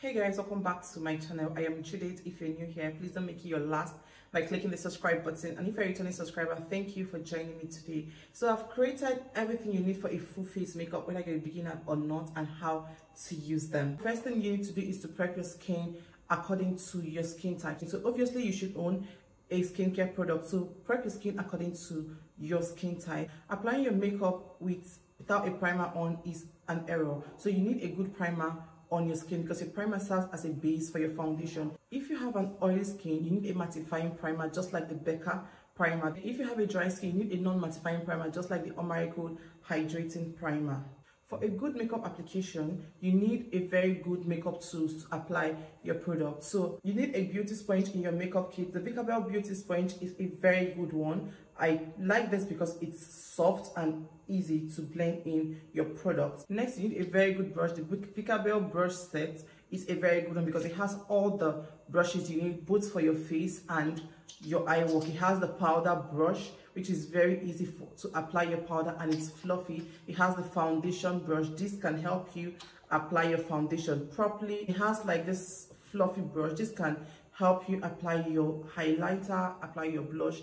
hey guys welcome back to my channel. I am judith if you're new here please don't make it your last by clicking the subscribe button. And if you're a returning subscriber thank you for joining me today. So i've created everything you need for a full face makeup whether you're a beginner or not and how to use them. First thing you need to do is to prep your skin according to your skin type. So obviously you should own a skincare product. So prep your skin according to your skin type. Applying your makeup with without a primer on is an error. So you need a good primer on your skin because your primer serves as a base for your foundation. If you have an oily skin, you need a mattifying primer just like the Becca primer. If you have a dry skin, you need a non-mattifying primer just like the Omarico Hydrating Primer. For a good makeup application, you need a very good makeup tools to apply your product. So you need a beauty sponge in your makeup kit. The Vicabel Beauty Sponge is a very good one. I like this because it's soft and easy to blend in your product. Next, you need a very good brush. The Vicabel brush set is a very good one because it has all the brushes you need both for your face and your eye work. It has the powder brush which is very easy for, to apply your powder and it's fluffy. It has the foundation brush. This can help you apply your foundation properly. It has like this fluffy brush. This can help you apply your highlighter, apply your blush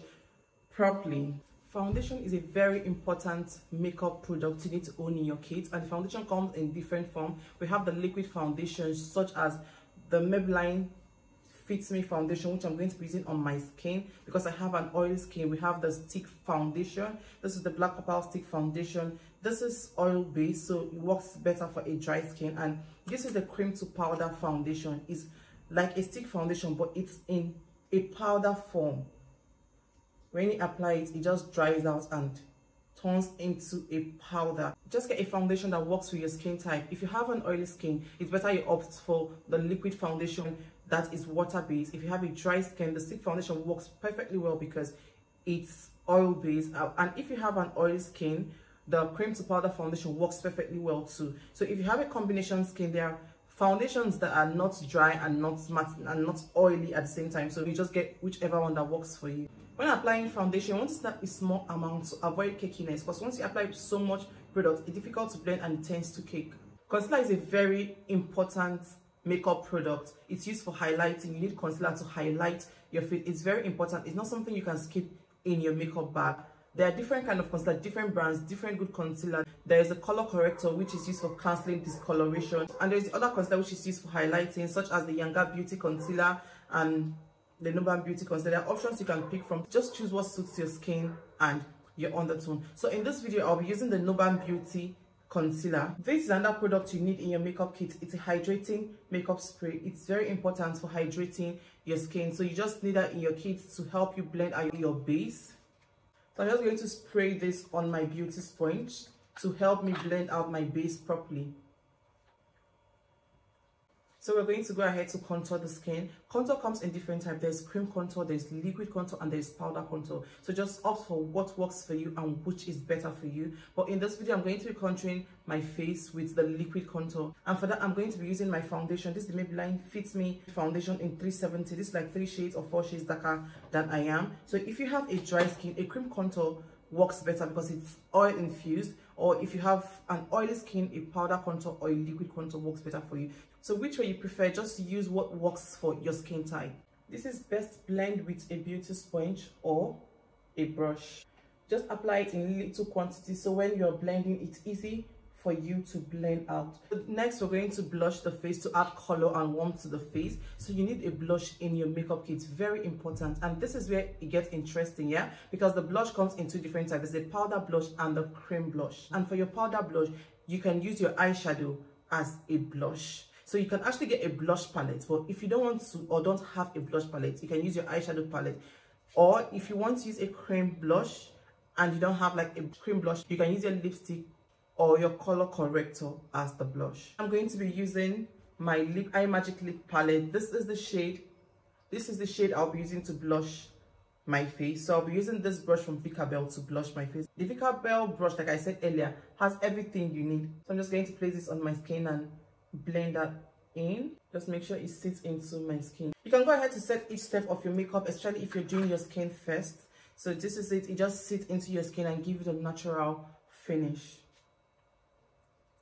properly. Foundation is a very important makeup product you need to own in your kit and foundation comes in different form. We have the liquid foundations such as the Maybelline Fits Me foundation which I'm going to be using on my skin because I have an oily skin. We have the stick foundation. This is the Black Opal stick foundation. This is oil based so it works better for a dry skin and this is the cream to powder foundation. It's like a stick foundation but it's in a powder form. When you apply it, it just dries out and turns into a powder just get a foundation that works with your skin type if you have an oily skin it's better you opt for the liquid foundation that is water based. If you have a dry skin the stick foundation works perfectly well because it's oil based. Uh, and if you have an oily skin the cream to powder foundation works perfectly well too. So if you have a combination skin there are foundations that are not dry and not matte and not oily at the same time. So you just get whichever one that works for you. When applying foundation you want to start with small amounts to avoid cakiness because once you apply so much product it's difficult to blend and it tends to cake. Concealer is a very important makeup product. It's used for highlighting. You need concealer to highlight your face. It's very important. It's not something you can skip in your makeup bag. There are different kind of concealer different brands different good concealer. There is a color corrector which is used for cancelling discoloration. And there's the other concealer which is used for highlighting such as the younger beauty concealer and the Nuban Beauty Concealer. There options you can pick from. Just choose what suits your skin and your undertone. So in this video, I'll be using the Nuban Beauty Concealer. This is another product you need in your makeup kit. It's a hydrating makeup spray. It's very important for hydrating your skin. So you just need that in your kit to help you blend out your base. So I'm just going to spray this on my beauty sponge to help me blend out my base properly. So we're going to go ahead to contour the skin. Contour comes in different types. There's cream contour, there's liquid contour, and there's powder contour. So just opt for what works for you and which is better for you. But in this video, I'm going to be contouring my face with the liquid contour. And for that, I'm going to be using my foundation. This is the Maybelline Fits Me foundation in 370. This is like three shades or four shades darker than I am. So if you have a dry skin, a cream contour works better because it's oil infused or if you have an oily skin a powder contour or a liquid contour works better for you. So which way you prefer just use what works for your skin type. This is best blend with a beauty sponge or a brush. Just apply it in little quantity so when you're blending it's easy for you to blend out. Next we're going to blush the face to add color and warmth to the face. So you need a blush in your makeup kit. Very important. And this is where it gets interesting yeah? Because the blush comes in two different types. A powder blush and the cream blush. And for your powder blush you can use your eyeshadow as a blush. So you can actually get a blush palette but if you don't want to or don't have a blush palette you can use your eyeshadow palette. Or if you want to use a cream blush and you don't have like a cream blush you can use your lipstick or your color corrector as the blush. I'm going to be using my lip eye magic lip palette. This is the shade. This is the shade I'll be using to blush my face. So I'll be using this brush from Vika Vicabel to blush my face. The Vicabel brush, like I said earlier, has everything you need. So I'm just going to place this on my skin and blend that in. Just make sure it sits into my skin. You can go ahead to set each step of your makeup, especially if you're doing your skin first. So this is it. It just sits into your skin and give it a natural finish.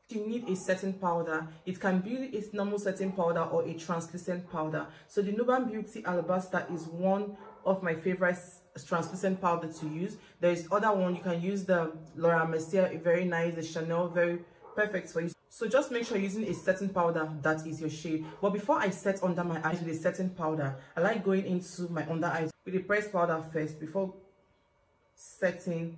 You need a setting powder. It can be a normal setting powder or a translucent powder. So the nuban beauty alabaster is one of my favorite translucent powder to use. There is other one you can use the laura mercier very nice the chanel very perfect for you. So just make sure using a setting powder that is your shade. But before i set under my eyes with a setting powder i like going into my under eyes with a pressed powder first before setting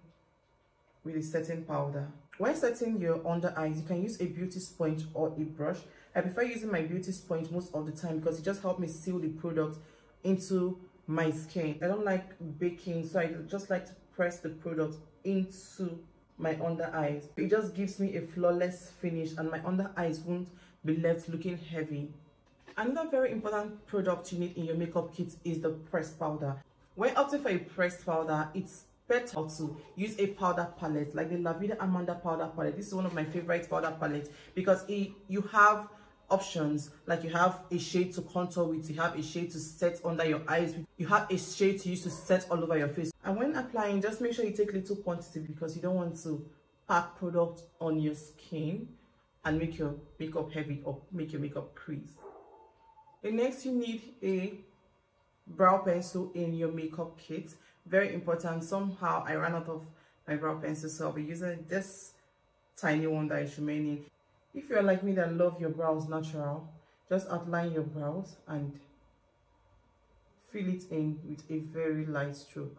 with a setting powder when setting your under eyes, you can use a beauty sponge or a brush. I prefer using my beauty sponge most of the time because it just helps me seal the product into my skin. I don't like baking, so I just like to press the product into my under eyes. It just gives me a flawless finish and my under eyes won't be left looking heavy. Another very important product you need in your makeup kit is the pressed powder. When opting for a pressed powder, it's better to use a powder palette like the La Vida Amanda powder palette. This is one of my favorite powder palettes because it, you have options like you have a shade to contour with you have a shade to set under your eyes you have a shade to use to set all over your face. And when applying just make sure you take little quantity because you don't want to pack product on your skin and make your makeup heavy or make your makeup crease. The next you need a brow pencil in your makeup kit very important. Somehow i ran out of my brow pencil so i'll be using this tiny one that is remaining. If you're like me that love your brows natural just outline your brows and fill it in with a very light stroke.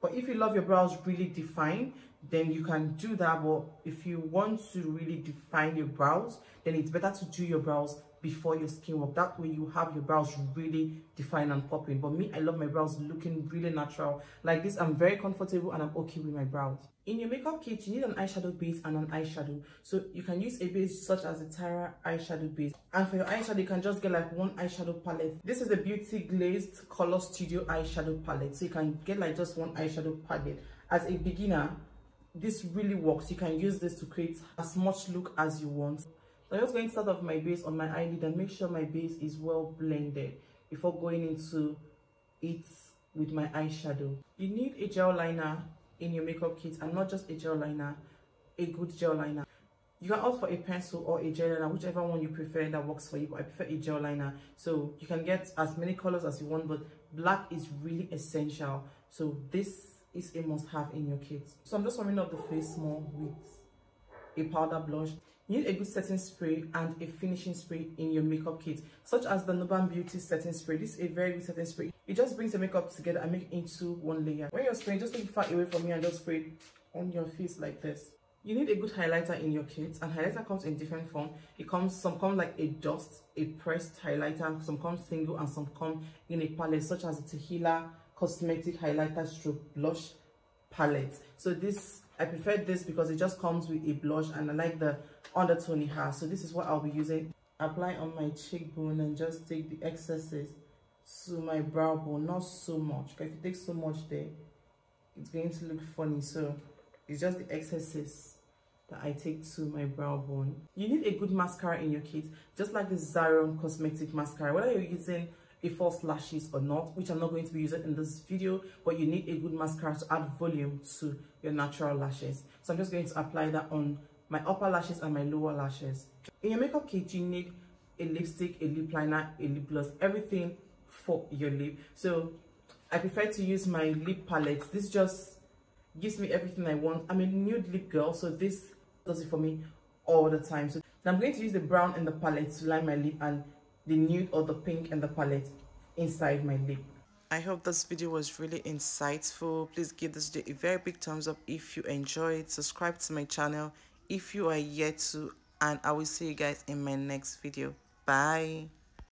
But if you love your brows really defined then you can do that. But if you want to really define your brows then it's better to do your brows before your skin work. That way you have your brows really defined and popping. But me i love my brows looking really natural. Like this i'm very comfortable and i'm okay with my brows. In your makeup kit you need an eyeshadow base and an eyeshadow. So you can use a base such as the Tara eyeshadow base. And for your eyeshadow you can just get like one eyeshadow palette. This is the beauty glazed color studio eyeshadow palette. So you can get like just one eyeshadow palette. As a beginner this really works. You can use this to create as much look as you want I'm just going to start off my base on my eyelid and make sure my base is well blended before going into it with my eyeshadow. You need a gel liner in your makeup kit and not just a gel liner, a good gel liner. You can opt for a pencil or a gel liner, whichever one you prefer that works for you, but I prefer a gel liner. So you can get as many colors as you want, but black is really essential. So this is a must have in your kit. So I'm just warming up the face more with a powder blush. You need a good setting spray and a finishing spray in your makeup kit, such as the Nuban Beauty setting spray. This is a very good setting spray. It just brings the makeup together and make into one layer. When you're spraying, just take far away from me and just spray it on your face like this. You need a good highlighter in your kit and highlighter comes in different form. It comes, some come like a dust, a pressed highlighter, some come single and some come in a palette such as the Tehila Cosmetic Highlighter Stroke Blush Palette. So this I prefer this because it just comes with a blush and I like the undertone it has. So this is what I'll be using. Apply on my cheekbone and just take the excesses to my brow bone. Not so much. Because If you take so much there, it's going to look funny. So it's just the excesses that I take to my brow bone. You need a good mascara in your kit, just like the Zaron Cosmetic Mascara. Whether you're using a false lashes or not which i'm not going to be using in this video but you need a good mascara to add volume to your natural lashes. So i'm just going to apply that on my upper lashes and my lower lashes. In your makeup kit you need a lipstick a lip liner a lip gloss everything for your lip. So i prefer to use my lip palette. This just gives me everything i want. I'm a nude lip girl so this does it for me all the time. So i'm going to use the brown in the palette to line my lip and the nude or the pink and the palette inside my lip. I hope this video was really insightful. Please give this video a very big thumbs up if you enjoyed. Subscribe to my channel if you are yet to. And I will see you guys in my next video. Bye.